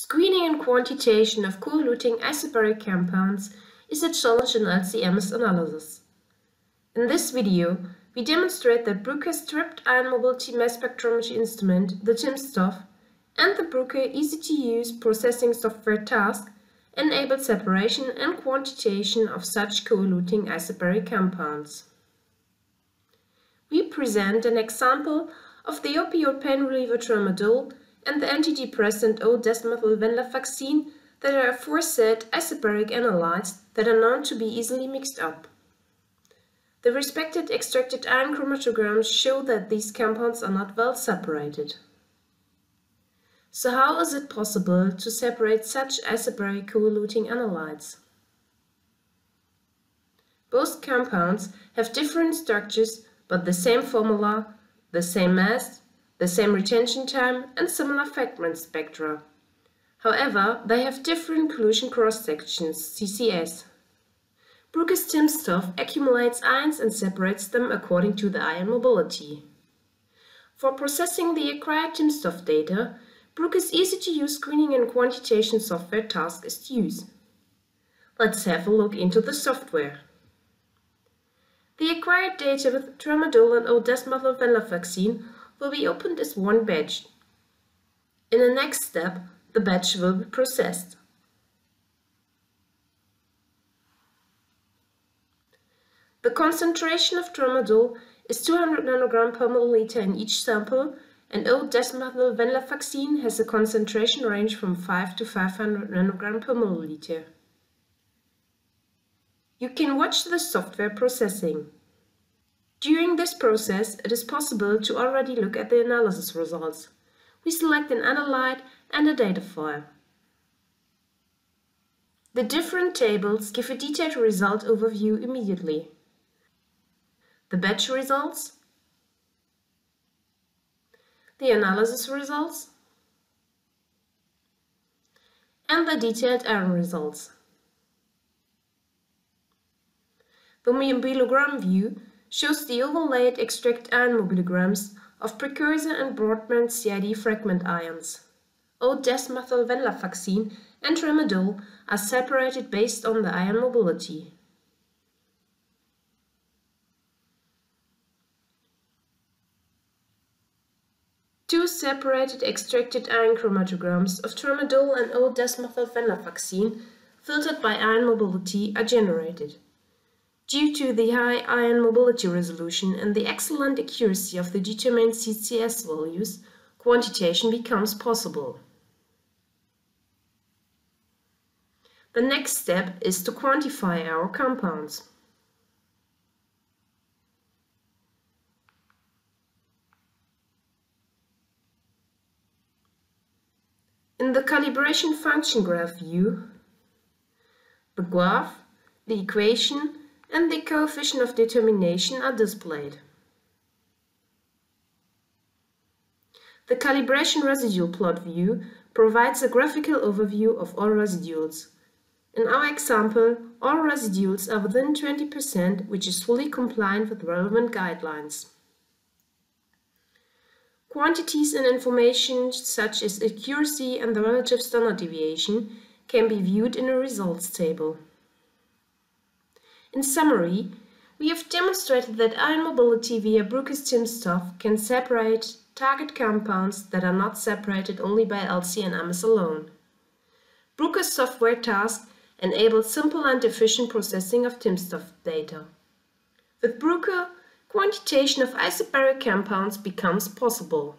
Screening and quantitation of co-eluting isobaric compounds is a challenge in LC-MS analysis. In this video, we demonstrate that Bruker's trapped ion mobility mass spectrometry instrument, the timsTOF, and the Bruker easy-to-use processing software TASQ enable separation and quantitation of such co-eluting isobaric compounds. We present an example of the opioid pain reliever tramadol and the antidepressant O-desmethylvenlafaxine that are aforesaid isobaric analytes that are known to be easily mixed up. The respected extracted ion chromatograms show that these compounds are not well separated. So how is it possible to separate such isobaric co-eluting analytes? Both compounds have different structures but the same formula, the same mass, the same retention time and similar fragment spectra. However, they have different collision cross-sections, CCS. Bruker's timsTOF accumulates ions and separates them according to the ion mobility. For processing the acquired timsTOF data, Bruker's easy-to-use screening and quantitation software TASQ is used. Let's have a look into the software. The acquired data with tramadol and O-desmethylvenlafaxine will be opened as one batch. In the next step, the batch will be processed. The concentration of tramadol is 200 nanogram per milliliter in each sample and O-desmethylvenlafaxine has a concentration range from 5 to 500 nanogram per milliliter. You can watch the software processing. During this process, it is possible to already look at the analysis results. We select an analyte and a data file. The different tables give a detailed result overview immediately. The batch results, the analysis results, and the detailed error results. The mobilogram view shows the overlaid extract ion mobilograms of precursor and broadband CID fragment ions. O-desmethylvenlafaxine and tramadol are separated based on the ion mobility. Two separated extracted ion chromatograms of tramadol and O-desmethylvenlafaxine filtered by ion mobility are generated. Due to the high ion mobility resolution and the excellent accuracy of the determined CCS values, quantitation becomes possible. The next step is to quantify our compounds. In the calibration function graph view, the graph, the equation and the coefficient of determination are displayed. The calibration residual plot view provides a graphical overview of all residuals. In our example, all residuals are within 20%, which is fully compliant with relevant guidelines. Quantities and information such as accuracy and the relative standard deviation can be viewed in a results table. In summary, we have demonstrated that ion mobility via Bruker's timsTOF can separate target compounds that are not separated only by LC and MS alone. Bruker's software TASQ enables simple and efficient processing of timsTOF data. With Bruker, quantitation of isobaric compounds becomes possible.